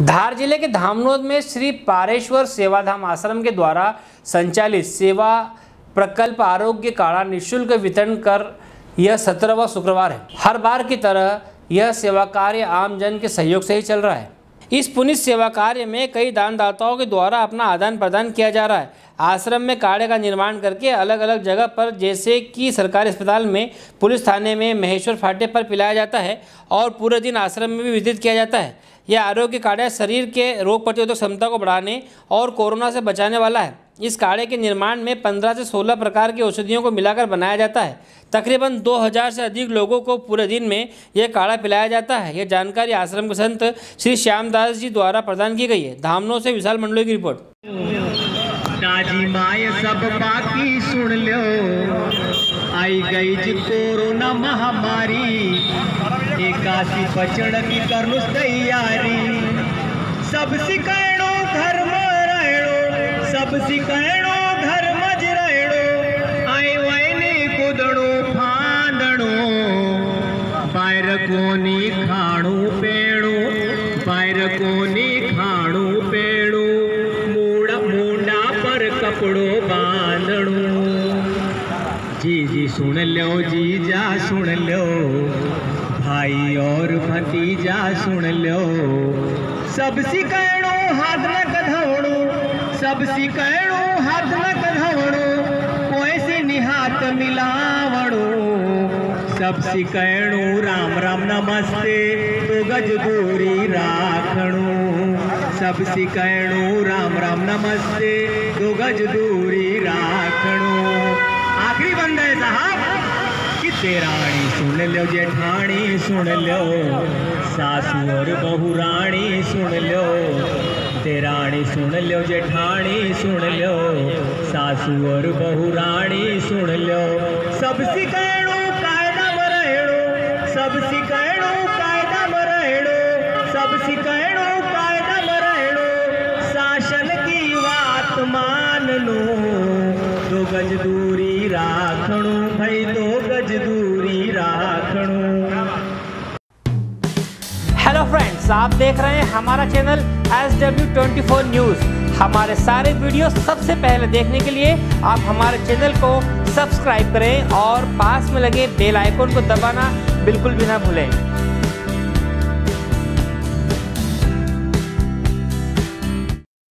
धार ज़िले के धामनोद में श्री पारेश्वर सेवाधाम आश्रम के द्वारा संचालित सेवा प्रकल्प आरोग्य काढ़ा निःशुल्क वितरण कर यह सत्रहवा शुक्रवार है। हर बार की तरह यह सेवा कार्य आम जन के सहयोग से ही चल रहा है। इस पुनित सेवा कार्य में कई दानदाताओं के द्वारा अपना आदान प्रदान किया जा रहा है। आश्रम में काढ़े का निर्माण करके अलग अलग जगह पर, जैसे कि सरकारी अस्पताल में, पुलिस थाने में, महेश्वर फाटे पर पिलाया जाता है और पूरे दिन आश्रम में भी वितरित किया जाता है। यह आरोग्य काढ़ा शरीर के रोग प्रतिरोधक क्षमता को बढ़ाने और कोरोना से बचाने वाला है। इस काढ़े के निर्माण में 15 से 16 प्रकार की औषधियों को मिलाकर बनाया जाता है। तकरीबन 2000 से अधिक लोगों को पूरे दिन में यह काढ़ा पिलाया जाता है। यह जानकारी आश्रम के संत श्री श्यामदास जी द्वारा प्रदान की गई है। धामनों से विशाल मंडलों की रिपोर्ट। आई गई जी कोरोना महामारी। एकासी बचण की करनुस तैयारी। सब सिकायणो घर में सब सिकायणो घर मज रहणो आई वैने कुदणो फांदणो। बाहर कोनी खाणो पेणो बाहर कोनी खाणो पेणो। मूड़ा मूंडा पर कपड़ो बांधणो जी जी सुन लो जी जा सुन लो, भाई और भतीजा सुन लो। सब सिकायणो हाथ न कधवणो सब सिकायणो हाथ न कधवणो कोई निहात मिलावणो। सब सिकायणो राम राम नमस्ते तो गज दूरी राखणो। सब सिकायणो राम राम नमस्ते तो गज दूरी राखणो। तेराणी सुन लो जेठानी सुन लो सासू और बहू सुन लो तेराणी सुन लो जेठानी सुन लो सासू और बहू सुन लो सब सिकायणो कायदा में सब सिकायणो कायदा में सब सिकायणो कायदा में शासन की बात मान लो। गज दूरी राखणो, भाई दो गज दूरी राखणो। हेलो फ्रेंड्स आप देख रहे हैं हमारा channel S W twenty four news हमारे सारे वीडियो सबसे पहले देखने के लिए आप हमारे चैनल को सब्सक्राइब करें और पास में लगे बेल आइकन को दबाना बिल्कुल भी ना भूलें।